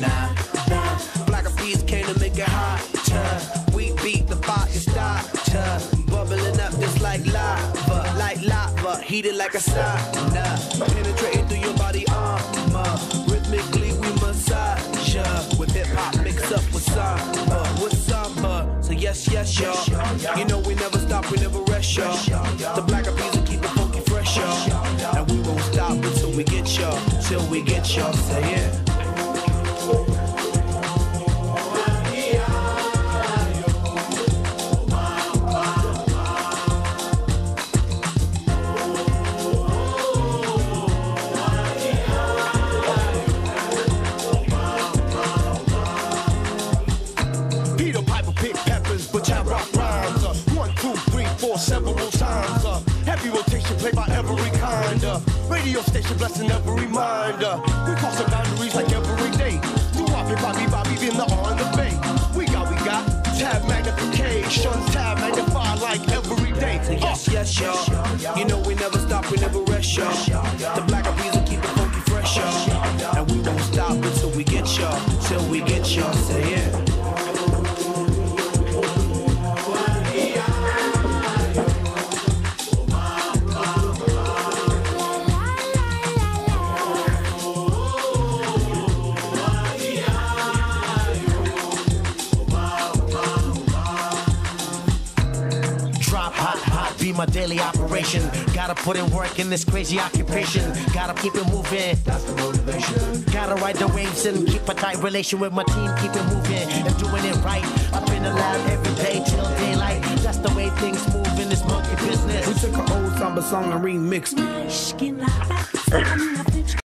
now. Black peas came to make it hotter. We beat the fire starter. Bubbling up just like lava, like lava, heated like a sauna. Penetrating through your body armor. Rhythmically we massage ya. With hip hop mixed up with samba, with samba. So yes, yes, y'all. You know we never stop, we never rest, y'all. The black peas will keep it funky fresh, y'all. And we won't stop until we get y'all, till we get y'all. Say it. Peter blessing every mind. Uh, we cross the boundaries yes, yes, y'all. You know we never stop, we never rest, y'all. The black peas will keep it funky fresh, y'all. And we won't stop until we get y'all, till we get y'all. Say it. Be my daily operation. Gotta put in work in this crazy occupation. Gotta keep it moving. That's the motivation. Gotta ride the waves and keep a tight relation with my team. Keep it moving and doing it right. Up in the lab every day till daylight. That's the way things move in this monkey business. We took an old samba song and remixed it. Skin like that,